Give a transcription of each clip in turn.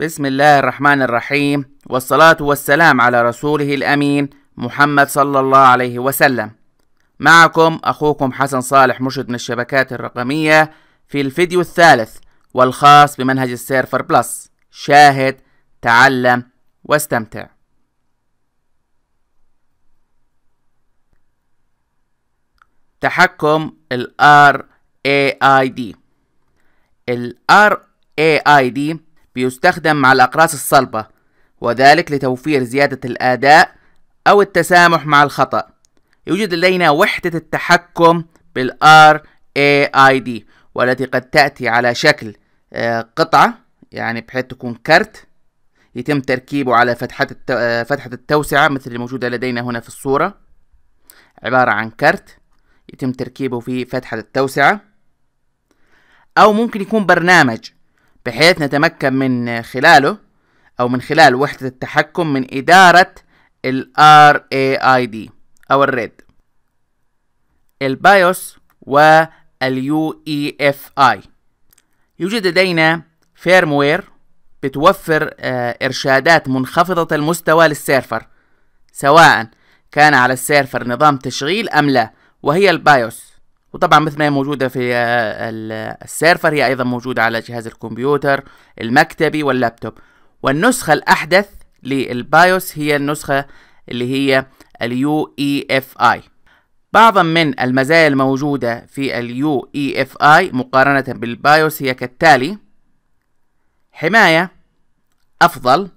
بسم الله الرحمن الرحيم. والصلاة والسلام على رسوله الأمين محمد صلى الله عليه وسلم. معكم أخوكم حسن صالح مرشد من الشبكات الرقمية في الفيديو الثالث والخاص بمنهج ال Server Plus. شاهد تعلم واستمتع. تحكم ال RAID ال RAID بيستخدم مع الأقراص الصلبة وذلك لتوفير زيادة الأداء أو التسامح مع الخطأ. يوجد لدينا وحدة التحكم بال RAID والتي قد تأتي على شكل آه، قطعة يعني بحيث تكون كرت يتم تركيبه على فتحة آه، فتحة التوسعة مثل الموجودة لدينا هنا في الصورة. عبارة عن كرت يتم تركيبه في فتحة التوسعة. أو ممكن يكون برنامج بحيث نتمكن من خلاله أو من خلال وحدة التحكم من إدارة ال RAID أو ال RAID ال BIOS وال UEFI يوجد لدينا firmware بتوفر آه، إرشادات منخفضة المستوى لل server سواء كان على ال server نظام تشغيل أم لا وهي ال BIOS وطبعا مثل ما هي موجودة في آه، ال server هي أيضا موجودة على جهاز الكمبيوتر المكتبي واللابتوب. والنسخة الأحدث لل BIOS هي النسخة اللي هي ال UEFI. بعضا من المزايا الموجودة في ال UEFI مقارنة بال BIOS هي كالتالي حماية أفضل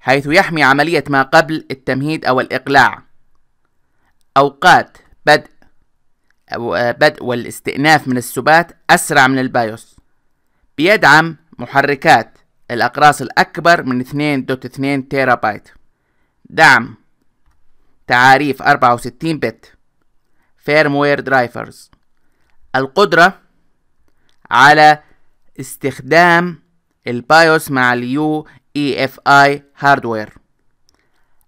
حيث يحمي عملية ما قبل التمهيد أو الإقلاع. أوقات بدء بدء والاستئناف من السبات أسرع من ال BIOS. بيدعم محركات الأقراص الأكبر من 2.2 تيرا بايت دعم تعاريف 64 بت. firmware drivers القدرة على استخدام ال BIOS مع ال UEFI hardware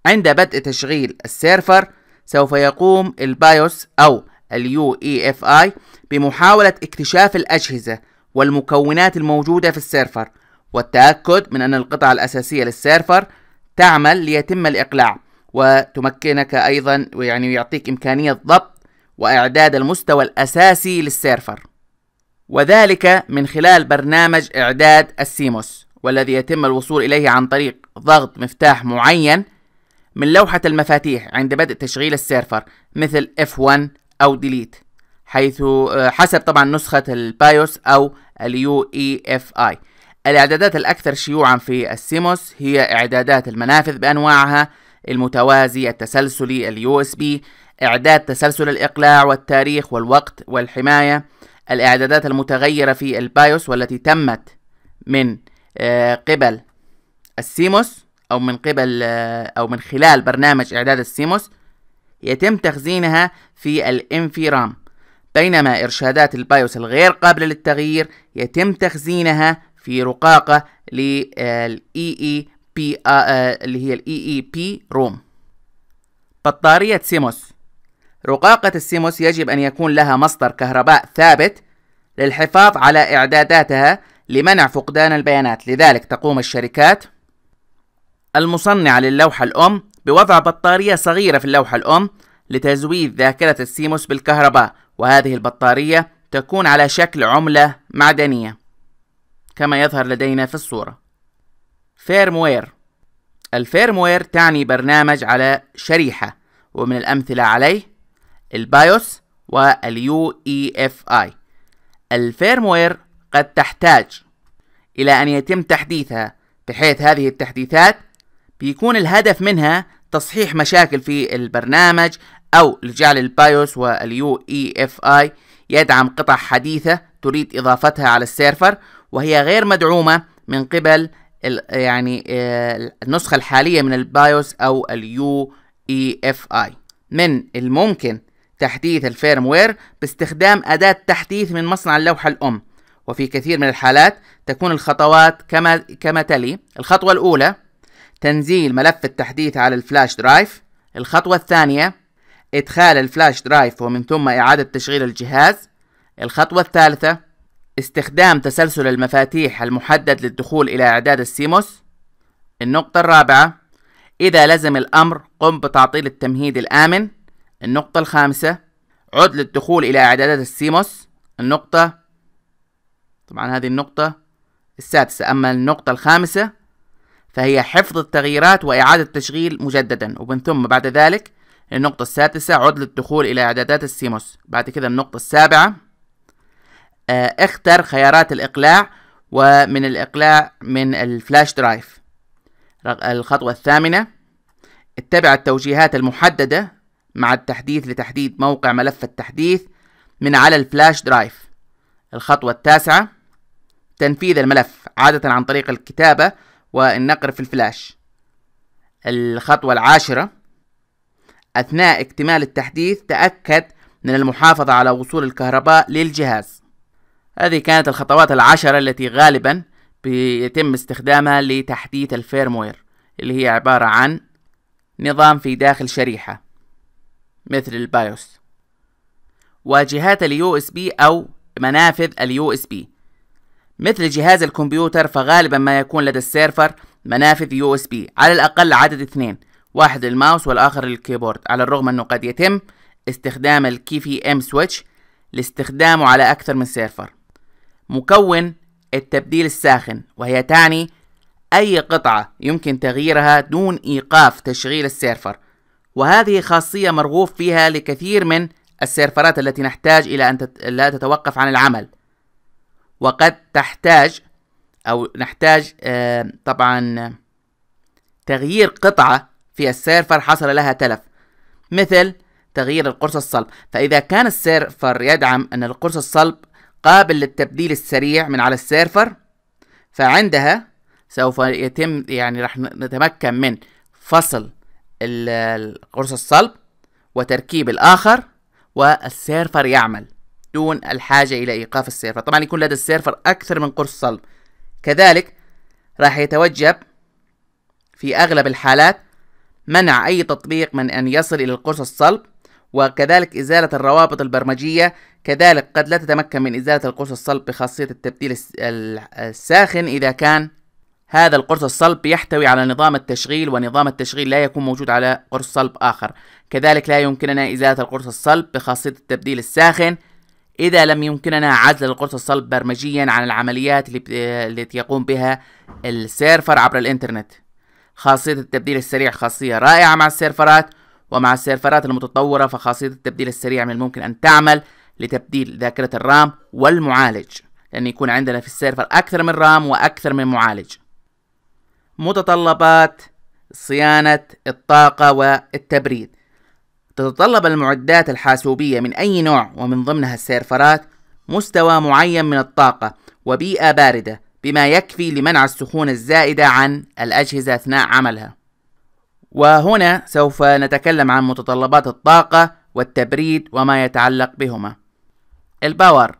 عند بدء تشغيل ال server سوف يقوم ال BIOS أو ال UEFI بمحاولة اكتشاف الأجهزة والمكونات الموجودة في ال server والتأكد من أن القطع الأساسية لل server تعمل ليتم الإقلاع وتمكنك أيضا يعني يعطيك إمكانية ضبط وإعداد المستوى الأساسي لل server. وذلك من خلال برنامج إعداد ال CMOS والذي يتم الوصول إليه عن طريق ضغط مفتاح معين من لوحة المفاتيح عند بدء تشغيل ال server مثل F1 أو Delete حيث آه، حسب طبعا نسخة ال BIOS أو ال UEFI الإعدادات الأكثر شيوعا في ال CMOS هي إعدادات المنافذ بأنواعها المتوازي التسلسلي ال USB إعداد تسلسل الإقلاع والتاريخ والوقت والحماية. الإعدادات المتغيرة في ال BIOS والتي تمت من آه، قبل ال CMOS أو من قبل آه، أو من خلال برنامج إعداد ال CMOS يتم تخزينها في ال NVRAM بينما إرشادات ال BIOS الغير قابلة للتغيير يتم تخزينها في رقاقة لل EEP آه، اللي هي ال EEP روم. بطارية سيموس. رقاقة السيموس يجب أن يكون لها مصدر كهرباء ثابت للحفاظ على إعداداتها لمنع فقدان البيانات. لذلك تقوم الشركات المصنعة للوحة الأم بوضع بطارية صغيرة في اللوحة الأم لتزويد ذاكرة السيموس بالكهرباء وهذه البطارية تكون على شكل عملة معدنية كما يظهر لدينا في الصورة. firmware ال firmware تعني برنامج على شريحة ومن الأمثلة عليه ال BIOS وال UEFI ال firmware قد تحتاج إلى أن يتم تحديثها بحيث هذه التحديثات بيكون الهدف منها تصحيح مشاكل في البرنامج أو لجعل ال BIOS وال UEFI يدعم قطع حديثة تريد إضافتها على ال server وهي غير مدعومة من قبل يعني آه، النسخة الحالية من ال BIOS أو ال UEFI. من الممكن تحديث ال firmware باستخدام أداة تحديث من مصنع اللوحة الأم وفي كثير من الحالات تكون الخطوات كما كما تلي. الخطوة الأولى تنزيل ملف التحديث على ال flash drive. الخطوة الثانية إدخال ال flash drive ومن ثم إعادة تشغيل الجهاز. الخطوة الثالثة استخدام تسلسل المفاتيح المحدد للدخول إلى إعداد ال CMOS. النقطة الرابعة إذا لزم الأمر قم بتعطيل التمهيد الآمن. النقطة الخامسة عد للدخول إلى إعدادات ال CMOS. النقطة طبعا هذه النقطة السادسة أما النقطة الخامسة فهي حفظ التغييرات وإعادة تشغيل مجددا. ومن ثم بعد ذلك النقطة السادسة عد للدخول إلى إعدادات ال CMOS. بعد كده النقطة السابعة آه، اختر خيارات الإقلاع ومن الإقلاع من ال flash drive. الخطوة الثامنة اتبع التوجيهات المحددة مع التحديث لتحديد موقع ملف التحديث من على ال flash drive. الخطوة التاسعة تنفيذ الملف عادة عن طريق الكتابة والنقر في الفلاش. الخطوة العاشرة أثناء اكتمال التحديث تأكد من المحافظة على وصول الكهرباء للجهاز. هذه كانت الخطوات العشرة التي غالبا بيتم استخدامها لتحديث ال firmware اللي هي عبارة عن نظام في داخل شريحة مثل ال BIOS واجهات ال USB أو منافذ ال USB مثل جهاز الكمبيوتر فغالبا ما يكون لدى ال server منافذ USB. على الأقل عدد اثنين واحد للماوس والآخر لل keyboard على الرغم أنه قد يتم استخدام ال KVM switch لاستخدامه على أكثر من server. مكون التبديل الساخن وهي تعني أي قطعة يمكن تغييرها دون إيقاف تشغيل ال server. وهذه خاصية مرغوب فيها لكثير من ال servers التي نحتاج إلى أن لا تتوقف عن العمل. وقد تحتاج أو نحتاج طبعا تغيير قطعة في ال server حصل لها تلف مثل تغيير القرص الصلب. فإذا كان ال server يدعم أن القرص الصلب قابل للتبديل السريع من على ال server فعندها سوف يتم يعني راح نتمكن من فصل القرص الصلب وتركيب الآخر وال server يعمل. دون الحاجة إلى إيقاف ال server. طبعا يكون لدى ال server أكثر من قرص صلب. كذلك راح يتوجب في أغلب الحالات منع أي تطبيق من أن يصل إلى القرص الصلب وكذلك إزالة الروابط البرمجية كذلك قد لا تتمكن من إزالة القرص الصلب بخاصية التبديل الساخن. إذا كان هذا القرص الصلب يحتوي على نظام التشغيل ونظام التشغيل لا يكون موجود على قرص صلب آخر. كذلك لا يمكننا إزالة القرص الصلب بخاصية التبديل الساخن. إذا لم يمكننا عزل القرص الصلب برمجيا عن العمليات التي يقوم بها السيرفر عبر الإنترنت. خاصية التبديل السريع خاصية رائعة مع السيرفرات ومع السيرفرات المتطورة فخاصية التبديل السريع من الممكن أن تعمل لتبديل ذاكرة الرام والمعالج لأن يكون عندنا في السيرفر أكثر من رام وأكثر من معالج. متطلبات صيانة الطاقة والتبريد. تتطلب المعدات الحاسوبية من أي نوع ومن ضمنها السيرفرات مستوى معين من الطاقة وبيئة باردة بما يكفي لمنع السخونة الزائدة عن الأجهزة أثناء عملها. وهنا سوف نتكلم عن متطلبات الطاقة والتبريد وما يتعلق بهما. ال power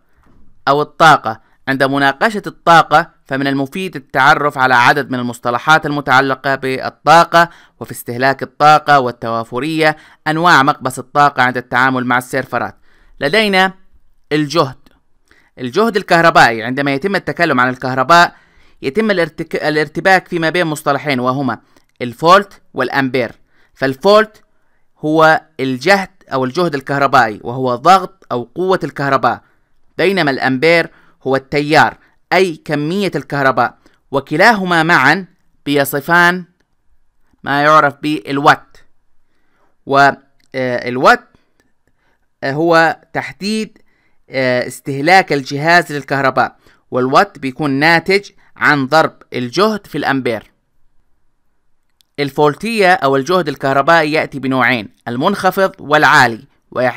أو الطاقة عند مناقشة الطاقة فمن المفيد التعرف على عدد من المصطلحات المتعلقة بالطاقة وفي استهلاك الطاقة والتوافرية أنواع مقبس الطاقة عند التعامل مع ال servers. لدينا الجهد. الجهد الكهربائي. عندما يتم التكلم عن الكهرباء يتم الارتك... الارتباك فيما بين مصطلحين وهما الفولت والأمبير. فالفولت هو الجهد أو الجهد الكهربائي وهو ضغط أو قوة الكهرباء. بينما الأمبير هو التيار أي كمية الكهرباء وكلاهما معا بيصفان ما يعرف بالوات. والوات آه، هو تحديد آه، استهلاك الجهاز للكهرباء والوات بيكون ناتج عن ضرب الجهد في الأمبير. الفولتية أو الجهد الكهربائي يأتي بنوعين المنخفض والعالي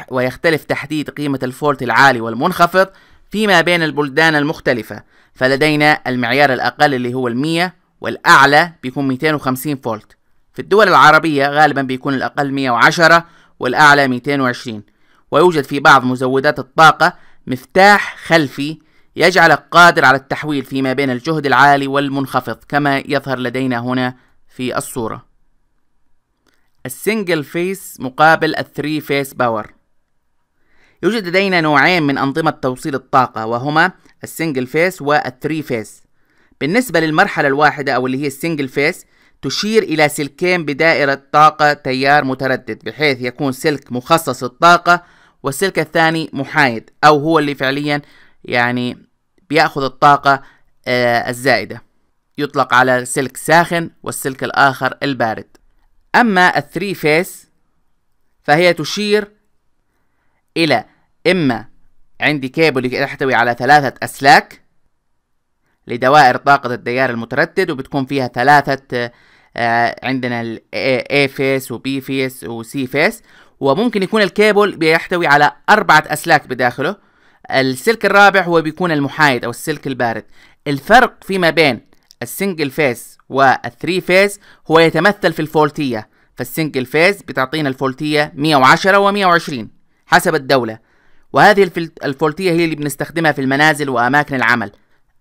ويختلف تحديد قيمة الفولت العالي والمنخفض فيما بين البلدان المختلفة فلدينا المعيار الأقل اللي هو المية والأعلى بيكون 250 فولت. في الدول العربية غالبا بيكون الأقل 110 والأعلى 220 ويوجد في بعض مزودات الطاقة مفتاح خلفي يجعلك قادر على التحويل فيما بين الجهد العالي والمنخفض كما يظهر لدينا هنا في الصورة. ال single phase مقابل ال three phase power. يوجد لدينا نوعين من أنظمة توصيل الطاقة وهما ال single phase وال three phase. بالنسبة للمرحلة الواحدة أو اللي هي ال single phase تشير إلى سلكين بدائرة طاقة تيار متردد بحيث يكون سلك مخصص للطاقة والسلك الثاني محايد أو هو اللي فعليا يعني بيأخذ الطاقة آه الزائدة. يطلق على سلك ساخن والسلك الآخر البارد. أما ال three phase فهي تشير إلى إما عندي كيبل يحتوي على ثلاثة أسلاك لدوائر طاقة التيار المتردد وبتكون فيها ثلاثة آه عندنا ال A phase و B phase و C phase وممكن يكون الكيبل بيحتوي على أربعة أسلاك بداخله. السلك الرابع هو بيكون المحايد أو السلك البارد. الفرق فيما بين ال single phase وال three phase هو يتمثل في الفولتية. فال single phase بتعطينا الفولتية 110 و120 حسب الدولة. وهذه الفولتية هي اللي بنستخدمها في المنازل وأماكن العمل.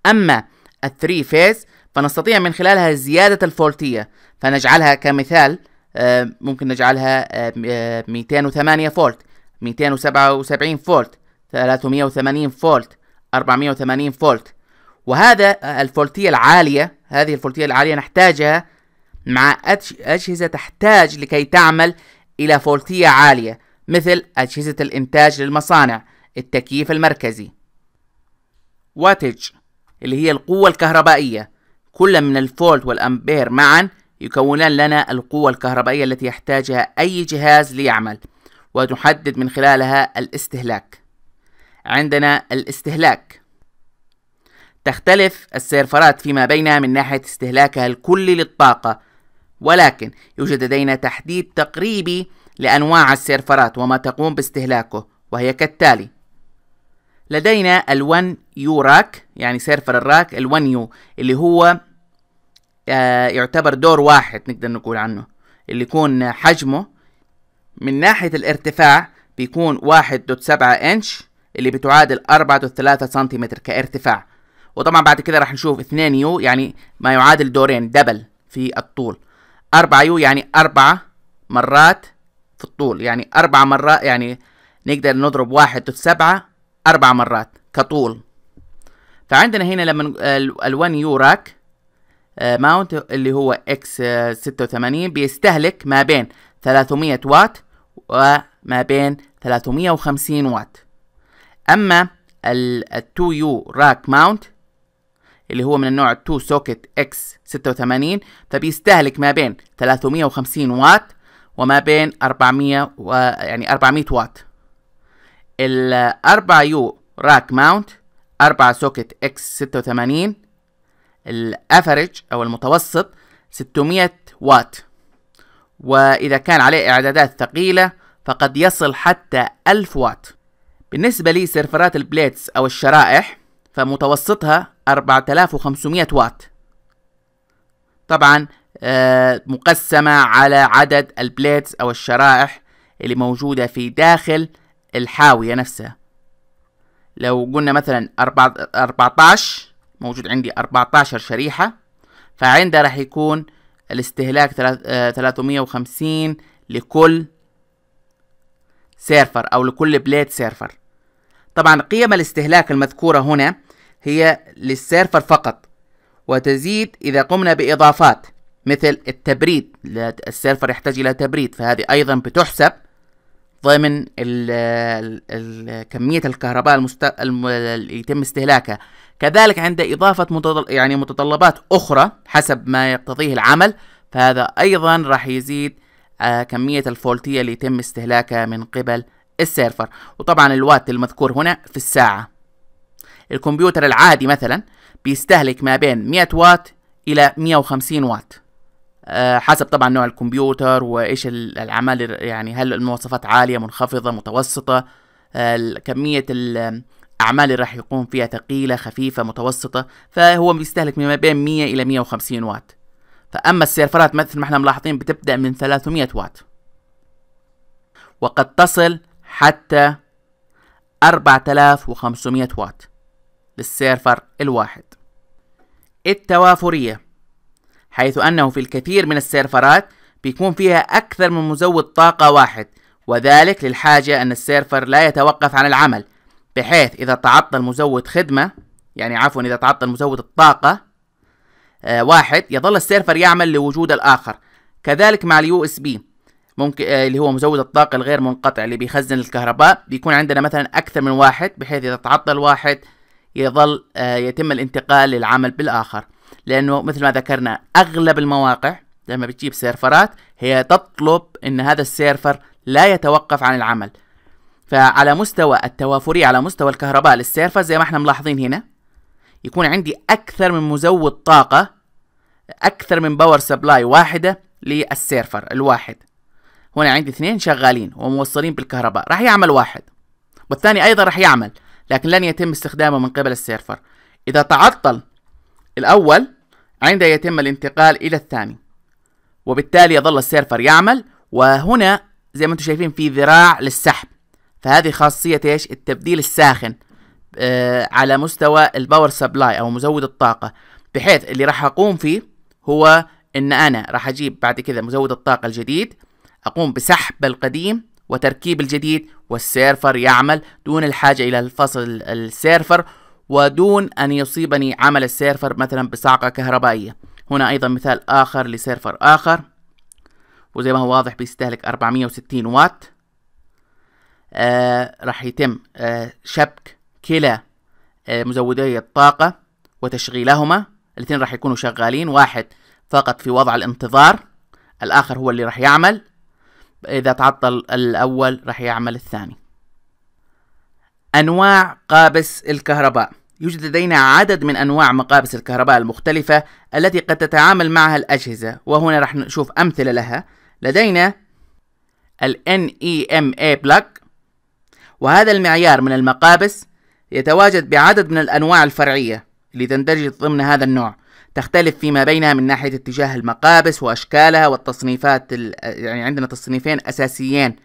أما ال three phase فنستطيع من خلالها زيادة الفولتية. فنجعلها كمثال آه، ممكن نجعلها 208 فولت 277 فولت 380 فولت 480 فولت. وهذا الفولتية العالية هذه الفولتية العالية نحتاجها مع أجهزة تحتاج لكي تعمل إلى فولتية عالية. مثل أجهزة الإنتاج للمصانع التكييف المركزي. wattage اللي هي القوة الكهربائية. كل من الفولت والأمبير معا يكونان لنا القوة الكهربائية التي يحتاجها أي جهاز ليعمل وتحدد من خلالها الاستهلاك. عندنا الاستهلاك. تختلف ال servers فيما بينها من ناحية استهلاكها الكلي للطاقة ولكن يوجد لدينا تحديد تقريبي لأنواع ال servers وما تقوم باستهلاكه وهي كالتالي لدينا ال1 U rack يعني server ال rack ال1 U اللي هو آه يعتبر دور واحد نقدر نقول عنه اللي يكون حجمه من ناحية الارتفاع بيكون واحد dot سبعة إنش اللي بتعادل أربعة dot ثلاثة سنتيمتر كارتفاع. وطبعا بعد كده راح نشوف اثنين U يعني ما يعادل دورين double في الطول. أربعة U يعني أربعة مرات في الطول. يعني أربع مرات يعني نقدر نضرب واحد في سبعة أربع مرات كطول. فعندنا هنا لما ال1 U rack mount اللي هو x 86 بيستهلك ما بين 300 واط وما بين 350 واط. أما ال 2 U rack mount اللي هو من النوع 2 socket x 86 فبيستهلك ما بين 350 واط وما بين 400 و يعني 400 واط. ال 4 U rack mount 4 socket x 86 ال average أو المتوسط 600 واط. وإذا كان عليه إعدادات ثقيلة فقد يصل حتى 1000 واط. بالنسبة لي سيرفرات ال blades أو الشرائح فمتوسطها 4500 واط. طبعا مقسمة على عدد ال blades أو الشرائح اللي موجودة في داخل الحاوية نفسها. لو قلنا مثلا 14 موجود عندي 14 شريحة فعندها راح يكون الاستهلاك 350 آه، لكل سيرفر أو لكل blade server. طبعا قيم الاستهلاك المذكورة هنا هي للسيرفر فقط وتزيد إذا قمنا بإضافات. مثل التبريد السيرفر يحتاج إلى تبريد فهذه أيضا بتحسب ضمن ال ال كمية الكهرباء المست... اللي يتم استهلاكها. كذلك عند إضافة متطل... يعني متطلبات أخرى حسب ما يقتضيه العمل فهذا أيضا راح يزيد آه كمية الفولتية اللي يتم استهلاكها من قبل السيرفر. وطبعا الوات المذكور هنا في الساعة. الكمبيوتر العادي مثلا بيستهلك ما بين 100 واط إلى 150 واط. آه، حسب طبعا نوع الكمبيوتر وإيش الأعمال يعني هل المواصفات عالية منخفضة متوسطة. آه، كمية الأعمال اللي راح يقوم فيها ثقيلة خفيفة متوسطة. فهو بيستهلك ما بين 100 إلى 150 واط. فأما السيرفرات مثل ما إحنا ملاحظين بتبدأ من 300 واط. وقد تصل حتى 4500 واط للسيرفر الواحد. التوافرية. حيث أنه في الكثير من السيرفرات بيكون فيها أكثر من مزود طاقة واحد وذلك للحاجة أن السيرفر لا يتوقف عن العمل بحيث إذا تعطل مزود خدمة يعني عفوا إذا تعطل مزود الطاقة آه واحد يظل السيرفر يعمل لوجود الآخر. كذلك مع ال UPS ممكن آه اللي هو مزود الطاقة الغير منقطع اللي بيخزن الكهرباء بيكون عندنا مثلا أكثر من واحد بحيث إذا تعطل واحد يظل آه يتم الانتقال للعمل بالآخر. لأنه مثل ما ذكرنا أغلب المواقع لما بتجيب سيرفرات هي تطلب إن هذا السيرفر لا يتوقف عن العمل. فعلى مستوى التوافرية على مستوى الكهرباء للسيرفر زي ما إحنا ملاحظين هنا يكون عندي أكثر من مزود طاقة أكثر من power supply واحدة للسيرفر الواحد. هنا عندي اثنين شغالين وموصلين بالكهرباء راح يعمل واحد. والثاني أيضا راح يعمل لكن لن يتم استخدامه من قبل السيرفر. إذا تعطل الأول عندها يتم الانتقال إلى الثاني وبالتالي يظل السيرفر يعمل وهنا زي ما أنتم شايفين في ذراع للسحب فهذه خاصية إيش؟ التبديل الساخن آه على مستوى ال power supply أو مزود الطاقة بحيث اللي راح أقوم فيه هو إن أنا راح أجيب بعد كذا مزود الطاقة الجديد أقوم بسحب القديم وتركيب الجديد والسيرفر يعمل دون الحاجة إلى الفصل السيرفر ودون أن يصيبني عمل السيرفر مثلا بصعقة كهربائية. هنا أيضا مثال آخر لسيرفر آخر. وزي ما هو واضح بيستهلك 460 واط آه راح يتم آه شبك كلا آه مزودي الطاقة وتشغيلهما. الاثنين راح يكونوا شغالين واحد فقط في وضع الانتظار الآخر هو اللي راح يعمل. إذا تعطل الأول راح يعمل الثاني. أنواع قابس الكهرباء. يوجد لدينا عدد من أنواع مقابس الكهرباء المختلفة التي قد تتعامل معها الأجهزة وهنا راح نشوف أمثلة لها. لدينا ال NEMA plug وهذا المعيار من المقابس يتواجد بعدد من الأنواع الفرعية اللي تندرج ضمن هذا النوع. تختلف فيما بينها من ناحية اتجاه المقابس وأشكالها والتصنيفات يعني عندنا تصنيفين أساسيين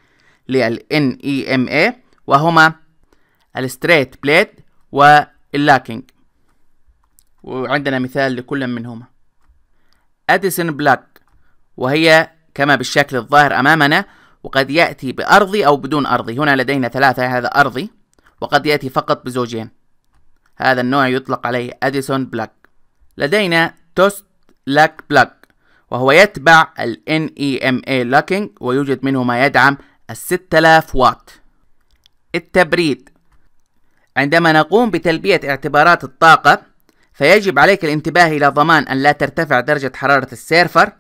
لل NEMA وهما ال straight blade وال locking وعندنا مثال لكل منهما. Edison plug وهي كما بالشكل الظاهر أمامنا وقد يأتي بأرضي أو بدون أرضي. هنا لدينا ثلاثة هذا أرضي وقد يأتي فقط بزوجين. هذا النوع يطلق عليه Edison plug. لدينا twist lock plug وهو يتبع ال NEMA Locking ويوجد منه ما يدعم ال 6000 واط. التبريد. عندما نقوم بتلبية اعتبارات الطاقة فيجب عليك الانتباه إلى ضمان أن لا ترتفع درجة حرارة السيرفر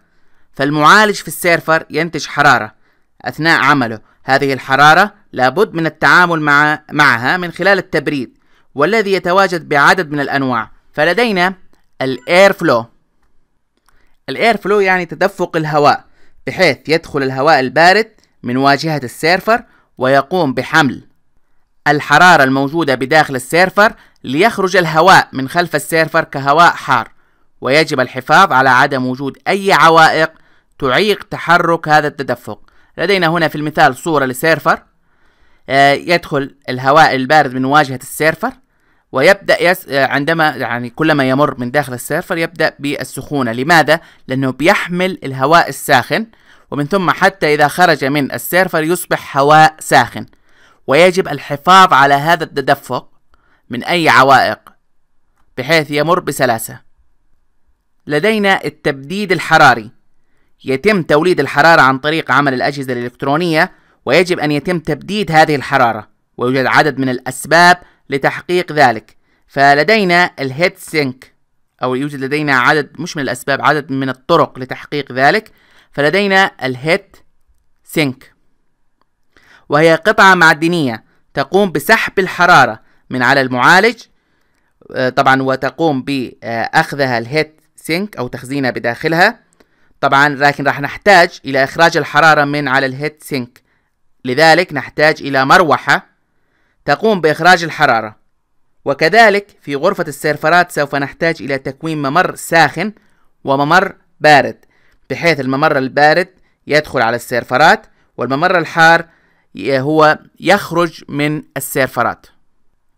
فالمعالج في السيرفر ينتج حرارة أثناء عمله. هذه الحرارة لابد من التعامل مع معها من خلال التبريد والذي يتواجد بعدد من الأنواع. فلدينا ال air flow. ال air flow يعني تدفق الهواء بحيث يدخل الهواء البارد من واجهة السيرفر ويقوم بحمل. الحرارة الموجودة بداخل السيرفر ليخرج الهواء من خلف السيرفر كهواء حار ويجب الحفاظ على عدم وجود أي عوائق تعيق تحرك هذا التدفق. لدينا هنا في المثال صورة لسيرفر آه، يدخل الهواء البارد من واجهة السيرفر ويبدأ يس آه، عندما يعني كلما يمر من داخل السيرفر يبدأ بالسخونة. لماذا؟ لأنه بيحمل الهواء الساخن ومن ثم حتى إذا خرج من السيرفر يصبح هواء ساخن. ويجب الحفاظ على هذا التدفق من أي عوائق بحيث يمر بسلاسة. لدينا التبديد الحراري. يتم توليد الحرارة عن طريق عمل الأجهزة الإلكترونية ويجب أن يتم تبديد هذه الحرارة. ويوجد عدد من الأسباب لتحقيق ذلك. فلدينا الهيت سينك أو يوجد لدينا عدد مش من الأسباب عدد من الطرق لتحقيق ذلك. فلدينا ال heat sink. وهي قطعة معدنية تقوم بسحب الحرارة من على المعالج آه، طبعا وتقوم بأخذها ال heat sink أو تخزينها بداخلها. طبعا لكن راح نحتاج إلى إخراج الحرارة من على ال heat sink. لذلك نحتاج إلى مروحة تقوم بإخراج الحرارة. وكذلك في غرفة السيرفرات سوف نحتاج إلى تكوين ممر ساخن وممر بارد بحيث الممر البارد يدخل على السيرفرات والممر الحار هو يخرج من السيرفرات.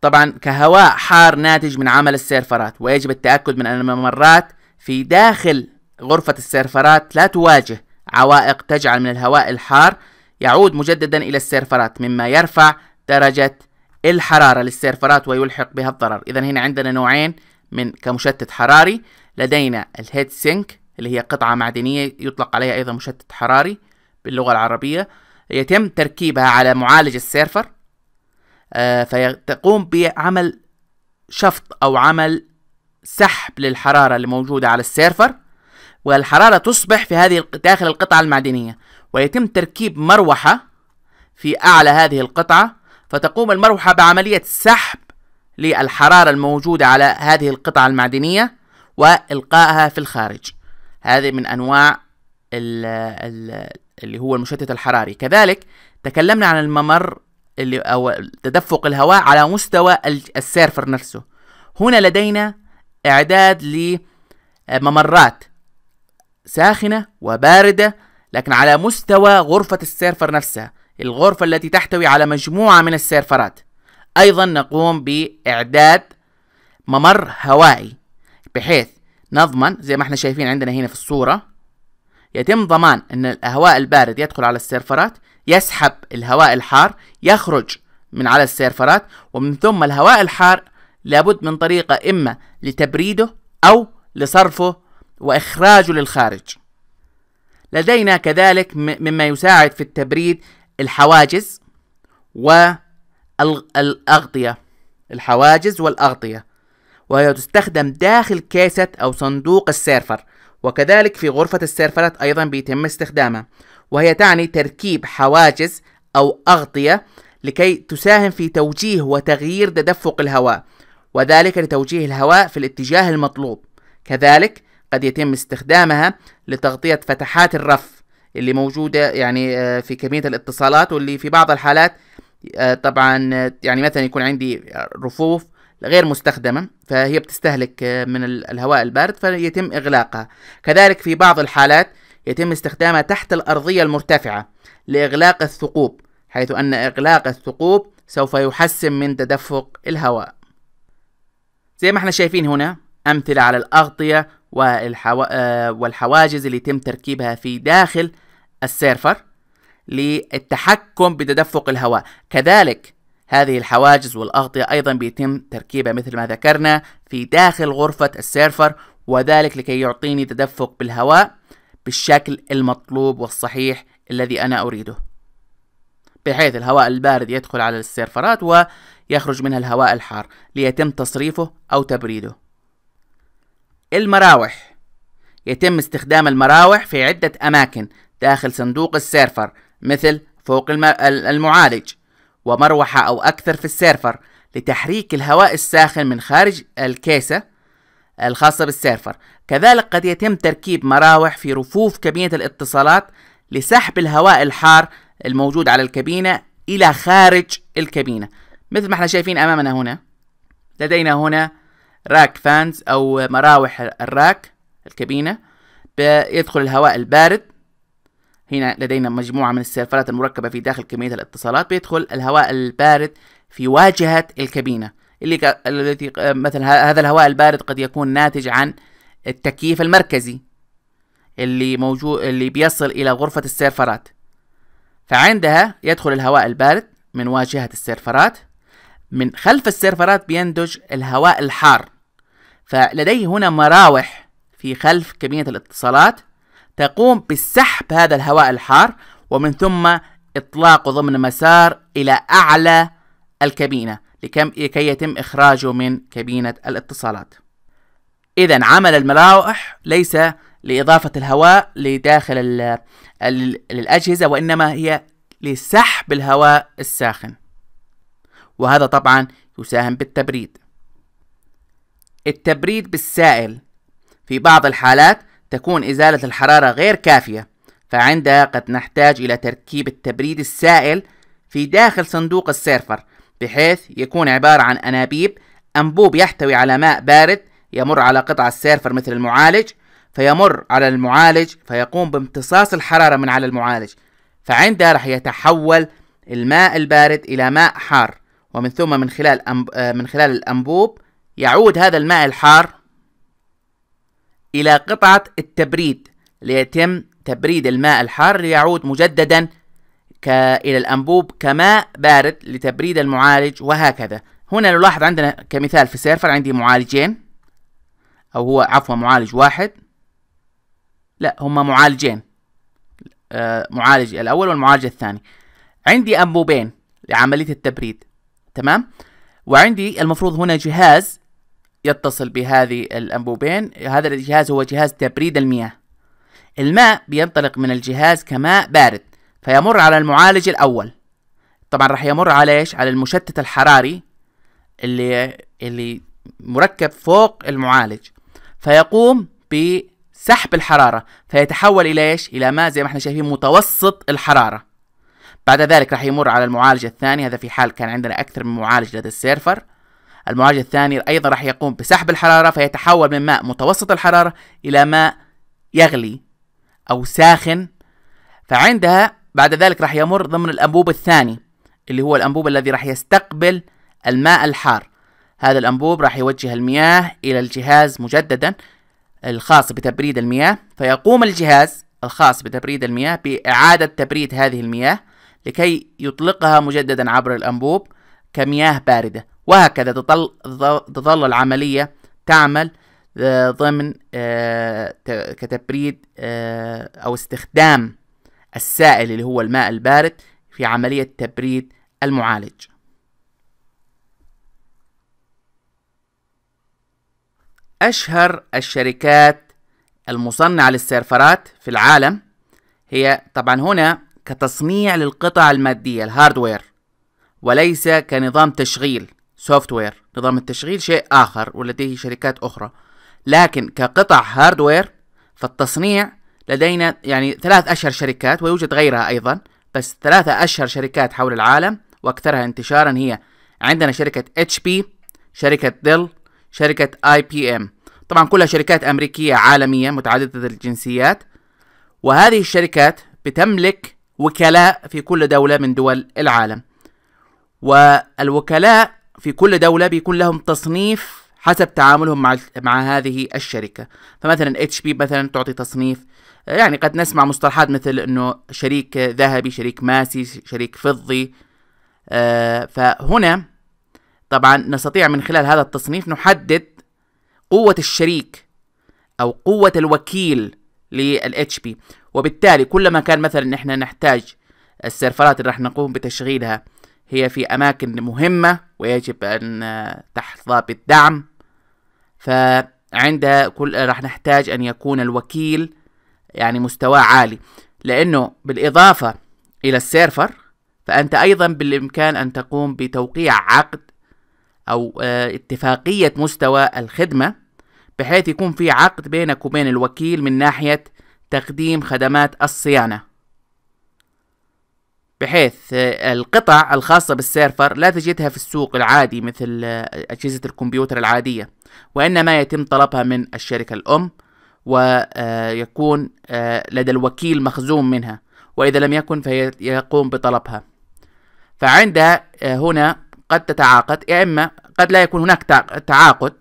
طبعا كهواء حار ناتج من عمل السيرفرات ويجب التأكد من أن الممرات في داخل غرفة السيرفرات لا تواجه عوائق تجعل من الهواء الحار يعود مجددا إلى السيرفرات مما يرفع درجة الحرارة للسيرفرات ويلحق بها الضرر. إذا هنا عندنا نوعين من كمشتت حراري. لدينا ال heat sink اللي هي قطعة معدنية يطلق عليها أيضا مشتت حراري باللغة العربية. يتم تركيبها على معالج السيرفر آه، فتقوم بعمل شفط أو عمل سحب للحرارة اللي موجودة على السيرفر والحرارة تصبح في هذه داخل القطعة المعدنية ويتم تركيب مروحة في أعلى هذه القطعة فتقوم المروحة بعملية سحب للحرارة الموجودة على هذه القطعة المعدنية وإلقائها في الخارج. هذه من أنواع اللي هو المشتت الحراري. كذلك تكلمنا عن الممر اللي أو تدفق الهواء على مستوى السيرفر نفسه. هنا لدينا إعداد لممرات ساخنة وباردة لكن على مستوى غرفة السيرفر نفسها الغرفة التي تحتوي على مجموعة من السيرفرات. أيضا نقوم بإعداد ممر هوائي بحيث نضمن زي ما إحنا شايفين عندنا هنا في الصورة يتم ضمان أن الهواء البارد يدخل على السيرفرات يسحب الهواء الحار يخرج من على السيرفرات ومن ثم الهواء الحار لابد من طريقة إما لتبريده أو لصرفه وإخراجه للخارج. لدينا كذلك مما يساعد في التبريد الحواجز والأغطية الحواجز والأغطية وهي تستخدم داخل كيسة أو صندوق السيرفر. وكذلك في غرفة السيرفرات أيضا بيتم استخدامها وهي تعني تركيب حواجز أو أغطية لكي تساهم في توجيه وتغيير تدفق الهواء وذلك لتوجيه الهواء في الاتجاه المطلوب. كذلك قد يتم استخدامها لتغطية فتحات الرف اللي موجودة يعني آه، في كمية الاتصالات واللي في بعض الحالات آه، طبعا آه، يعني مثلا يكون عندي رفوف غير مستخدمة فهي بتستهلك من الهواء البارد فيتم إغلاقها. كذلك في بعض الحالات يتم استخدامها تحت الأرضية المرتفعة لإغلاق الثقوب حيث أن إغلاق الثقوب سوف يحسن من تدفق الهواء. زي ما إحنا شايفين هنا أمثلة على الأغطية والحو... آه، والحواجز اللي يتم تركيبها في داخل السيرفر للتحكم بتدفق الهواء. كذلك هذه الحواجز والأغطية أيضا بيتم تركيبها مثل ما ذكرنا في داخل غرفة السيرفر وذلك لكي يعطيني تدفق بالهواء بالشكل المطلوب والصحيح الذي أنا أريده. بحيث الهواء البارد يدخل على السيرفرات ويخرج منها الهواء الحار ليتم تصريفه أو تبريده. المراوح. يتم استخدام المراوح في عدة أماكن داخل صندوق السيرفر مثل فوق المعالج. ومروحة أو أكثر في السيرفر لتحريك الهواء الساخن من خارج الكيسة الخاصة بالسيرفر. كذلك قد يتم تركيب مراوح في رفوف كابينة الاتصالات لسحب الهواء الحار الموجود على الكابينة إلى خارج الكابينة. مثل ما إحنا شايفين أمامنا هنا لدينا هنا rack fans أو مراوح ال rack الكابينة بيدخل الهواء البارد هنا لدينا مجموعة من السيرفرات المركبة في داخل كابينة الاتصالات. بيدخل الهواء البارد في واجهة الكابينة اللي التي مثلا هذا الهواء البارد قد يكون ناتج عن التكييف المركزي اللي موجود اللي بيصل إلى غرفة السيرفرات. فعندها يدخل الهواء البارد من واجهة السيرفرات. من خلف السيرفرات بينتج الهواء الحار. فلديه هنا مراوح في خلف كابينة الاتصالات. تقوم بسحب هذا الهواء الحار ومن ثم إطلاقه ضمن مسار إلى أعلى الكابينة لكي يتم إخراجه من كابينة الاتصالات. إذا عمل المراوح ليس لإضافة الهواء لداخل الأجهزة وإنما هي لسحب الهواء الساخن. وهذا طبعا يساهم بالتبريد. التبريد بالسائل في بعض الحالات تكون إزالة الحرارة غير كافية فعندها قد نحتاج إلى تركيب التبريد السائل في داخل صندوق السيرفر بحيث يكون عبارة عن أنابيب أنبوب يحتوي على ماء بارد يمر على قطع السيرفر مثل المعالج فيمر على المعالج فيقوم بامتصاص الحرارة من على المعالج فعندها راح يتحول الماء البارد إلى ماء حار ومن ثم من خلال أنب... آه، من خلال الأنبوب يعود هذا الماء الحار إلى قطعة التبريد ليتم تبريد الماء الحار ليعود مجددا. إلى الأنبوب كماء بارد لتبريد المعالج وهكذا. هنا نلاحظ عندنا كمثال في سيرفر عندي معالجين أو هو عفوا معالج واحد. لا هما معالجين. آه معالج الأول والمعالج الثاني. عندي أنبوبين لعملية التبريد تمام؟ وعندي المفروض هنا جهاز يتصل بهذه الأنبوبين. هذا الجهاز هو جهاز تبريد المياه. الماء بينطلق من الجهاز كماء بارد فيمر على المعالج الأول. طبعا راح يمر على إيش؟ على المشتت الحراري اللي اللي مركب فوق المعالج. فيقوم بسحب الحرارة فيتحول إلى إيش؟ إلى ماء زي ما إحنا شايفين متوسط الحرارة. بعد ذلك راح يمر على المعالج الثاني. هذا في حال كان عندنا أكثر من معالج لدى السيرفر. المعالج الثاني أيضا راح يقوم بسحب الحرارة فيتحول من ماء متوسط الحرارة إلى ماء يغلي أو ساخن. فعندها بعد ذلك راح يمر ضمن الأنبوب الثاني اللي هو الأنبوب الذي راح يستقبل الماء الحار. هذا الأنبوب راح يوجه المياه إلى الجهاز مجددا الخاص بتبريد المياه فيقوم الجهاز الخاص بتبريد المياه بإعادة تبريد هذه المياه لكي يطلقها مجددا عبر الأنبوب. كمياه باردة. وهكذا تظل, تظل العملية تعمل آه، ضمن آه، كتبريد آه، أو استخدام السائل اللي هو الماء البارد في عملية تبريد المعالج. أشهر الشركات المصنعة للسيرفرات في العالم هي طبعا هنا كتصنيع للقطع المادية ال hardware وليس كنظام تشغيل software نظام التشغيل شيء آخر ولديه شركات أخرى. لكن كقطع hardware فالتصنيع لدينا يعني ثلاث أشهر شركات ويوجد غيرها أيضا بس ثلاثة أشهر شركات حول العالم وأكثرها انتشارا هي عندنا شركة HP شركة Dell شركة IBM طبعا كلها شركات أمريكية عالمية متعددة الجنسيات. وهذه الشركات بتملك وكلاء في كل دولة من دول العالم. والوكلاء في كل دولة بيكون لهم تصنيف حسب تعاملهم مع مع هذه الشركة. فمثلا اتش بي مثلا تعطي تصنيف يعني قد نسمع مصطلحات مثل إنه شريك ذهبي شريك ماسي شريك فضي. آه فهنا طبعا نستطيع من خلال هذا التصنيف نحدد قوة الشريك أو قوة الوكيل للاتش بي وبالتالي كلما كان مثلا إحنا نحتاج السيرفرات اللي راح نقوم بتشغيلها هي في أماكن مهمة ويجب أن تحظى بالدعم فعند كل راح نحتاج أن يكون الوكيل يعني مستواه عالي. لأنه بالإضافة إلى السيرفر فأنت أيضا بالإمكان أن تقوم بتوقيع عقد أو آه، اتفاقية مستوى الخدمة بحيث يكون في عقد بينك وبين الوكيل من ناحية تقديم خدمات الصيانة. بحيث آه، القطع الخاصة بالسيرفر لا تجدها في السوق العادي مثل آه، أجهزة الكمبيوتر العادية وإنما يتم طلبها من الشركة الأم ويكون آه، لدى الوكيل مخزون منها وإذا لم يكن فيقوم بطلبها. فعند هنا قد تتعاقد يا إما قد لا يكون هناك تعاقد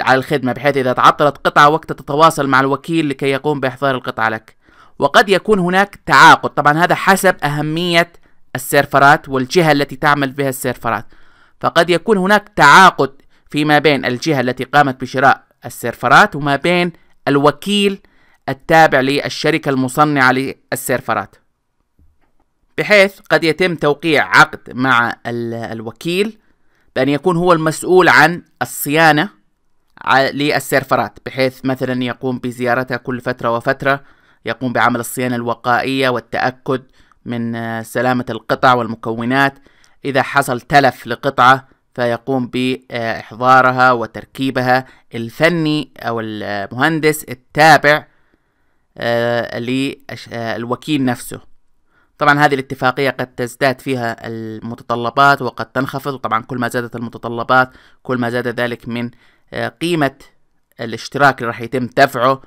على الخدمة بحيث إذا تعطلت قطعة وقت تتواصل مع الوكيل لكي يقوم بإحضار القطعة لك. وقد يكون هناك تعاقد. طبعا هذا حسب أهمية السيرفرات والجهة التي تعمل بها السيرفرات. فقد يكون هناك تعاقد فيما بين الجهة التي قامت بشراء السيرفرات وما بين الوكيل التابع للشركة المصنعة للسيرفرات. بحيث قد يتم توقيع عقد مع الوكيل بأن يكون هو المسؤول عن الصيانة للسيرفرات. بحيث مثلا يقوم بزيارتها كل فترة وفترة يقوم بعمل الصيانة الوقائية والتأكد من آه، سلامة القطع والمكونات. إذا حصل تلف لقطعة فيقوم بإحضارها وتركيبها. الفني أو المهندس التابع آه، للوكيل نفسه. طبعا هذه الاتفاقية قد تزداد فيها المتطلبات وقد تنخفض. وطبعا كل ما زادت المتطلبات كل ما زاد ذلك من آه، قيمة الاشتراك اللي راح يتم دفعه.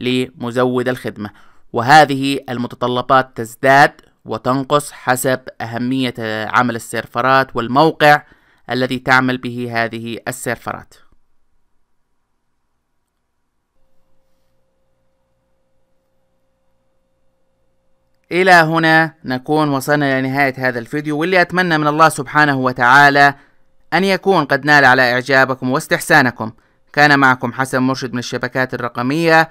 لمزود الخدمة. وهذه المتطلبات تزداد وتنقص حسب أهمية عمل السيرفرات والموقع الذي تعمل به هذه السيرفرات. إلى هنا نكون وصلنا لنهاية هذا الفيديو واللي أتمنى من الله سبحانه وتعالى أن يكون قد نال على إعجابكم واستحسانكم. كان معكم حسن مرشد من الشبكات الرقمية